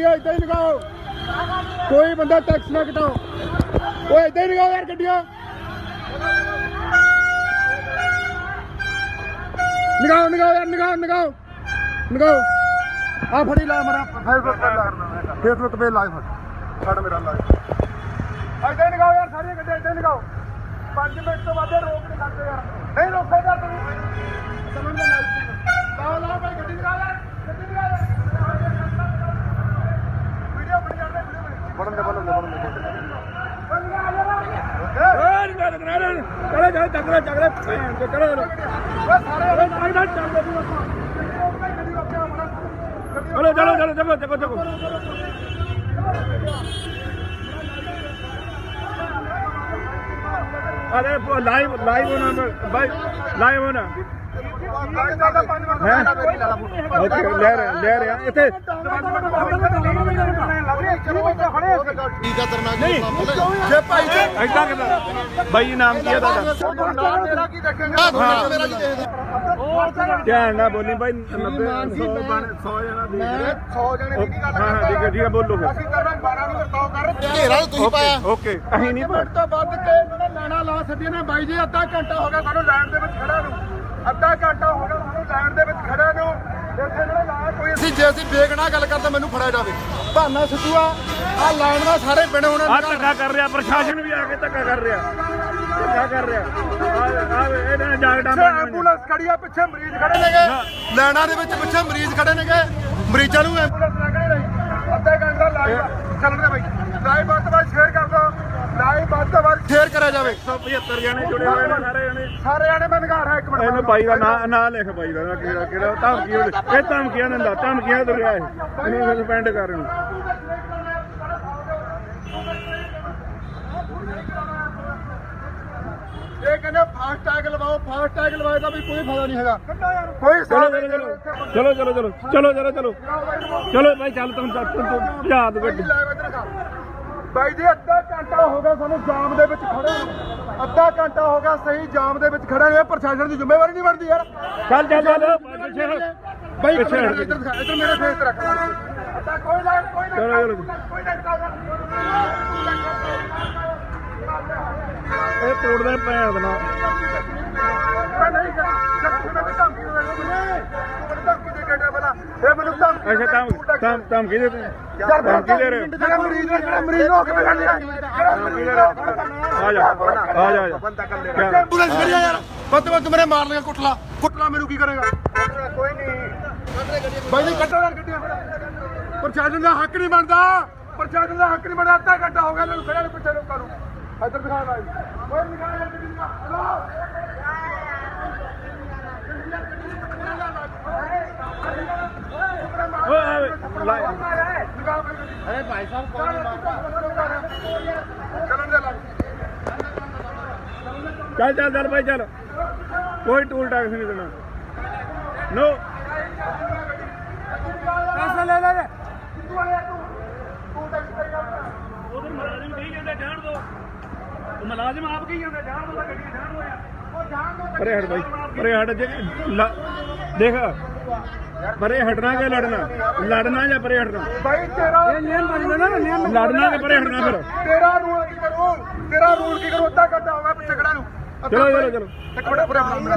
ਗੱਡੀਆਂ ਏਦਾਂ ਹੀ ਲਗਾਓ। ਕੋਈ ਬੰਦਾ ਟੈਕਸ ਨਾ ਘਟਾਓ ਓਏ ਏਦਾਂ ਹੀ ਲਗਾਓ ਯਾਰ ਗੱਡੀਆਂ। ਲਗਾਓ ਲਗਾਓ ਯਾਰ ਲਗਾਓ ਲਗਾਓ। ਲਗਾਓ। ਆ ਫੜੀ ਲਾ ਮੇਰਾ ਫੇਸਬੁੱਕ ਤੇ ਲਾ। ਫੇਸਬੁੱਕ ਤੇ ਲਾਈਵ ਛੱਡ ਮੇਰਾ ਲਾਈਵ ਏਦਾਂ ਹੀ ਲਗਾਓ ਯਾਰ ਸਾਰੀਆਂ ਗੱਡੀਆਂ ਏਦਾਂ ਹੀ ਲਗਾਓ। 5 ਮਿੰਟ ਤੋਂ ਵੱਧ ਰੋਕ ਨਹੀਂ ਸਕਦੇ ਯਾਰ। ਨਹੀਂ ਰੋਕੋ ਯਾਰ चलो चलो चलो देखो देखो अरे लाइव लाइव होना, भाई लाइव होना। ले रहे ले रहे इतने ਆ ਇੱਥੇ ਕੀ ਜੇ ਭਾਈ ਜੀ ਐਦਾਂ ਕਿਦਾਂ? ਬਾਈ ਨਾਮ ਕੀ ਹੈ ਤੁਹਾਡਾ? ਮੇਰਾ ਕੀ ਦੇਖੇਗਾ? ਮੇਰਾ ਕੀ ਦੇਖੇਗਾ? ਧਿਆਨ ਨਾਲ ਬੋਲੀ ਬਾਈ 90 100 100 ਜਣਾ ਮੈਂ 100 ਜਣੇ ਦੀ ਗੱਲ ਹਾਂ ਹਾਂ ਠੀਕ ਹੈ ਠੀਕ ਹੈ ਬੋਲੋਗੇ ਅਸੀਂ ਕਰ ਰਹੇ 12 ਨੂੰ ਵਰਤਾਓ ਕਰ। ਘੇਰਾ ਤੁਸੀਂ ਪਾਇਆ। ਓਕੇ ਅਸੀਂ ਨਹੀਂ ਮਿੰਟ ਤੋਂ ਵੱਧ ਕੇ ਲੈਣਾ ਲਾ ਛੱਡੀਆਂ ਨੇ। ਬਾਈ ਜੀ ਅੱਧਾ ਘੰਟਾ ਹੋ ਗਿਆ ਸਾਨੂੰ ਲਾਈਨ ਦੇ ਵਿੱਚ ਖੜਾ ਨੂੰ। ਅੱਧਾ ਘੰਟਾ ਹੋ ਗਿਆ ਸਾਨੂੰ ਲਾਈਨ ਦੇ ਵਿੱਚ ਖੜਾ ਨੂੰ। ਅਸੀਂ ਜੇ ਅਸੀਂ ਬੇਗਨਾ ਗੱਲ ਕਰਦੇ ਮੈਨੂੰ ਫੜਿਆ ਜਾਵੇ। ਬਹਾਨਾ ਸਿੱਧੂਆ ਆ ਲਾਈਨ ਦਾ ਸਾਰੇ ਪਿੰਡ ਹੁਣ ਆ ਧੱਕਾ ਕਰ ਰਿਹਾ ਪ੍ਰਸ਼ਾਸਨ ਵੀ ਆ ਕੇ ਧੱਕਾ ਕਰ ਰਿਹਾ। ਧੱਕਾ ਕਰ ਰਿਹਾ। ਆ ਆ ਇਹਨਾਂ ਜਾਗਟਾਂ ਪਿੱਛੇ ਐਂਬੂਲੈਂਸ ਖੜੀ ਆ ਪਿੱਛੇ ਮਰੀਜ਼ ਖੜੇ ਨੇਗੇ। ਲਾਈਨਾਂ ਦੇ ਵਿੱਚ ਪਿੱਛੇ ਮਰੀਜ਼ ਖੜੇ ਨੇਗੇ। ਮਰੀਜ਼ਾਂ ਨੂੰ ਐਂਬੂਲੈਂਸ ਲੱਗ ਨਹੀਂ ਅੱਧਾ ਘੰਟਾ ਲਾਈਵ ਚੱਲਣ ਦੇ ਬਾਈ ਲਾਈਵ ਵੱਧ ਤੋਂ ਫੇਰ ਕਰਿਆ ਜਾਵੇ 175 ਜਣੇ ਜੁੜੇ ਹੋਏ ਨੇ ਸਾਰੇ ਜਣੇ ਸਾਰੇ ਜਣੇ ਮੈਂ ਨਿਗਾਹ ਰਾਂ ਇੱਕ ਮਿੰਟ ਇਹਨੂੰ ਬਾਈ ਦਾ ਨਾਂ ਨਾਂ ਲਿਖ ਬਾਈ ਦਾ ਕਿਹੜਾ ਕਿਹੜਾ ਧਮਕੀ ਇਹ ਧਮਕੀਆਂ ਦਿੰਦਾ ਧਮਕੀਆਂ ਦੇ ਰਿਹਾ ਇਹ ਇਹਨੂੰ ਸਸਪੈਂਡ ਕਰਨ ਨੂੰ ਇਹ ਕਹਿੰਦੇ ਫਾਸਟ ਟੈਗ ਲਵਾਓ ਫਾਸਟ ਟੈਗ ਲਵਾਏ ਦਾ ਵੀ ਕੋਈ ਫਾਇਦਾ ਨਹੀਂ ਹੈਗਾ ਕੋਈ ਚਲੋ ਚਲੋ ਚਲੋ ਚਲੋ ਚਲੋ ਚਲੋ ਚਲੋ ਚਲੋ ਚੱਲ ਤੂੰ ਤੂੰ ਪੰਜਾਬ ਗੱਡੀ ਬਾਈ ਜੀ ਅੱਧਾ ਘੰਟਾ ਹੋ ਗਿਆ ਸਾਨੂੰ ਜਾਮ ਦੇ ਵਿੱਚ ਖੜੇ ਨੂੰ। ਅੱਧਾ ਘੰਟਾ ਹੋ ਗਿਆ ਸਹੀ ਜਾਮ ਦੇ ਵਿੱਚ ਖੜੇ ਨੇ। ਪ੍ਰਸ਼ਾਸਨ ਦੀ ਜ਼ਿੰਮੇਵਾਰੀ ਨਹੀਂ ਬਣਦੀ ਯਾਰ। ਚੱਲ ਚੱਲ ਚੱਲ। ਪਿੱਛੇ ਹਟ। ਬਾਈ ਪਿੱਛੇ ਹਟ ਜਾ। ਇੱਧਰ ਦਿਖਾ ਇੱਧਰ ਮੇਰੇ ਫੇਸ ਤੇ ਰੱਖ। ਅੱਧਾ ਕੋਈ ਨਾ ਕੋਈ ਨਾ ਚਲੋ, ਚਲੋ। ਕੋਈ ਨਾ ਇਹ ਤੋੜਦੇ ਭੈਣ ਦਾ ਮੈਂ ਨਹੀਂ ਕਰ ਮੈਂ ਧਮਕੀ ਦੇ ਦੇ ਕੇ ਬਣਾ ਇਹ ਮੈਨੂੰ ਧਮਕੀ ਅੱਛਾ ਦੇ ਤੂੰ। ਦੇ ਰਹੇ ਜਿਹੜਾ ਮਰੀਜ਼ ਹੈ ਮਰੀਜ਼ ਹੋ ਕੇ ਦੇ ਰਹੇ ਆ ਜਾ ਆ ਜਾ। ਆ ਜਾ ਕਿਆ? ਐਂਬੂਲੈਂਸ ਖੜੀ ਆ ਯਾਰ। ਬੰਦ ਬੰਦ ਮੇਰੇ ਮਾਰ ਲੇਗਾ ਕੁੱਟਲਾ। ਕੁੱਟਲਾ ਮੈਨੂੰ ਕੀ ਕਰੇਗਾ? ਕੋਈ ਨਹੀਂ। ਬਾਈ ਜੀ ਕੱਟੋ ਯਾਰ ਗੱਡੀਆਂ ਪ੍ਰਸ਼ਾਸਨ ਦਾ ਹੱਕ ਨਹੀਂ ਬਣਦਾ। ਪ੍ਰਸ਼ਾਸਨ ਦਾ ਹੱਕ ਨਹੀਂ ਬਣਦਾ। ਅੱਧਾ ਘੰਟਾ ਹੋ ਗਿਆ ਇਹਨਾਂ ਨੂੰ ਖੜਿਆ ਨੂੰ ਪਿੱਛੇ ਲੋਕਾਂ ਨੂੰ। ਇੱਧਰ ਦਿਖਾ ਬਾਈ। ਕੋਈ ਦਿਖਾ ਯਾਰ ਗੱਡੀ ਦਿਖਾ ਹਲੋ? अरे भाई साहब कौन चल चल चल भाई चल कोई टूल टैक्स नहीं देना नो पैसा ले ले उधर मुलाजिम कही जाता जान दो मुलाजिम आप कही जाता जान दो गड्डी जान दो यार अरे हट भाई अरे हट देख ਪਰੇ ਹਟਣਾ ਕਿ ਲੜਨਾ? ਲੜਨਾ ਜਾਂ ਪਰੇ ਹਟਣਾ? ਭਾਈ ਤੇਰਾ ਇਹ ਨਿਯਮ ਬਣ ਨਾ ਨਿਯਮ ਲੜਨਾ ਕਿ ਪਰੇ ਹਟਣਾ ਫਿਰ? ਤੇਰਾ ਰੂਲ ਕੀ ਕਰੋ? ਤੇਰਾ ਰੂਲ ਕੀ ਕਰੋ? ਅੱਧਾ ਘੰਟਾ ਹੋ ਪਿੱਛੇ ਖੜਾ ਨੂੰ। ਚਲੋ ਚਲੋ ਚਲੋ। ਟਕੜਾ ਪੂਰਾ ਬਣਾ ਬਣਾ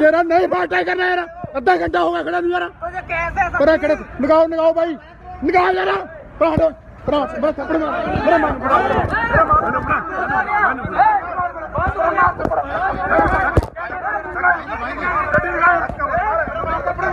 ਤੇਰਾ ਨਹੀਂ ਬਾਟਾ ਕਰਨਾ ਯਾਰ। ਅੱਧਾ ਘੰਟਾ ਹੋ ਗਿਆ ਖੜਾ ਨੂੰ ਯਾਰ। ਪਰੇ ਖੜੇ। ਨਗਾਓ ਨਗਾਓ ਭਾਈ ਨਗਾਓ ਯਾਰ। ਪਰਾੜੋ ਪਰਾੜ ਬਸ ਆਪਣਾ। ਮੇਰਾ ਮਨ ਬੜਾ ਮੇਰਾ ਮਨ ਬੜਾ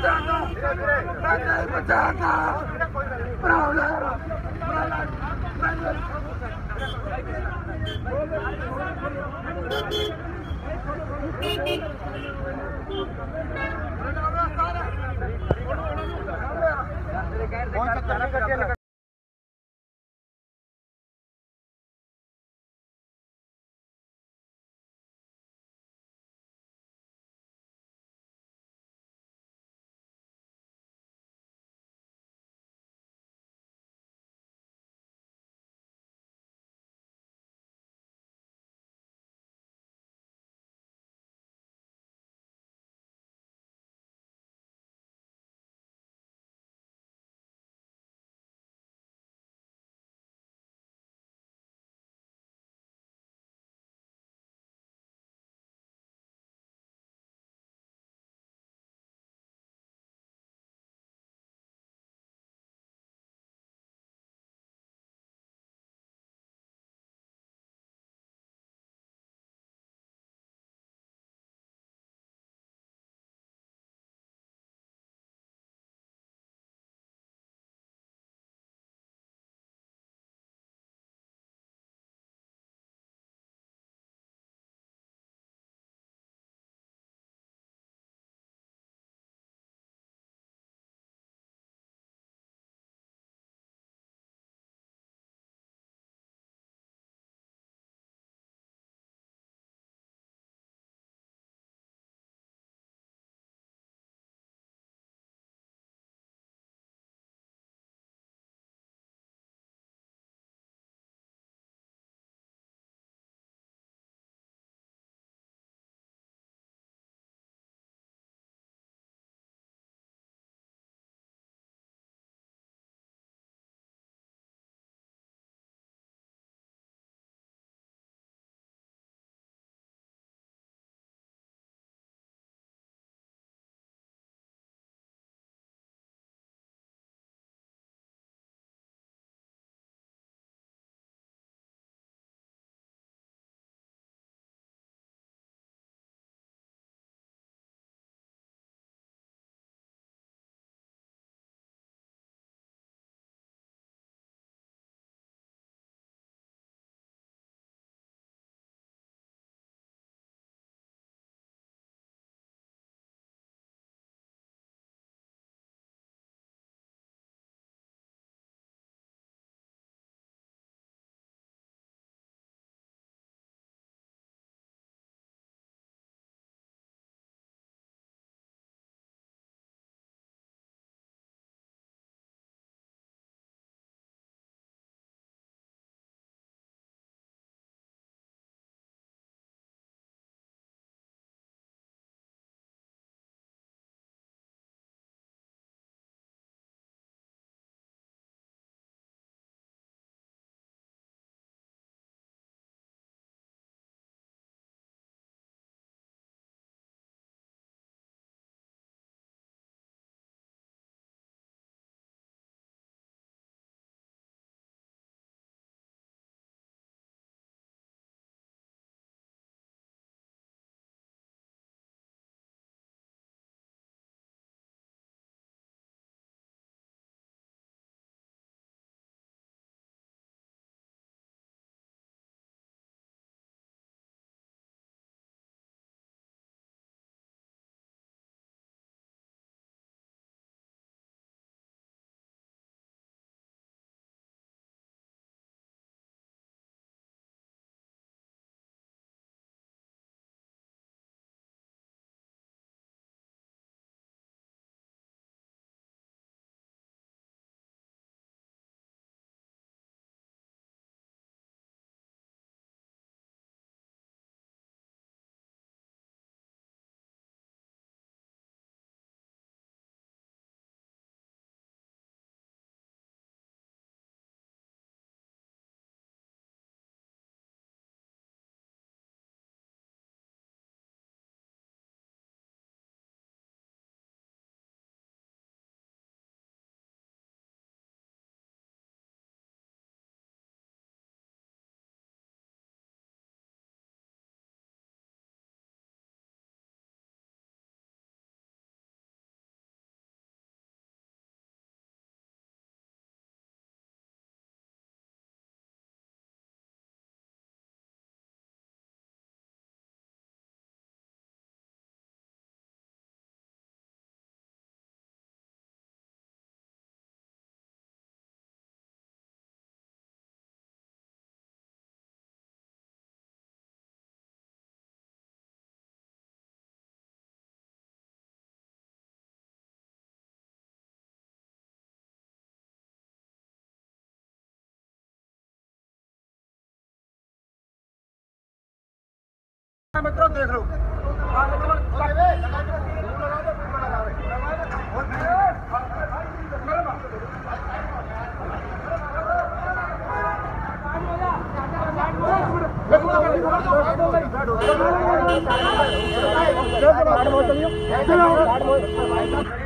ਬਚਾਣਾ ਮੈਨੂੰ ਬਚਾਣਾ ਭਰਾਓ ਲੈ ਕੋਈ ਚੱਕਰ ਨਹੀਂ ਕੱਟਿਆ ਮਿੱਤਰੋ ਦੇਖ ਲਓ। ਚਲੋ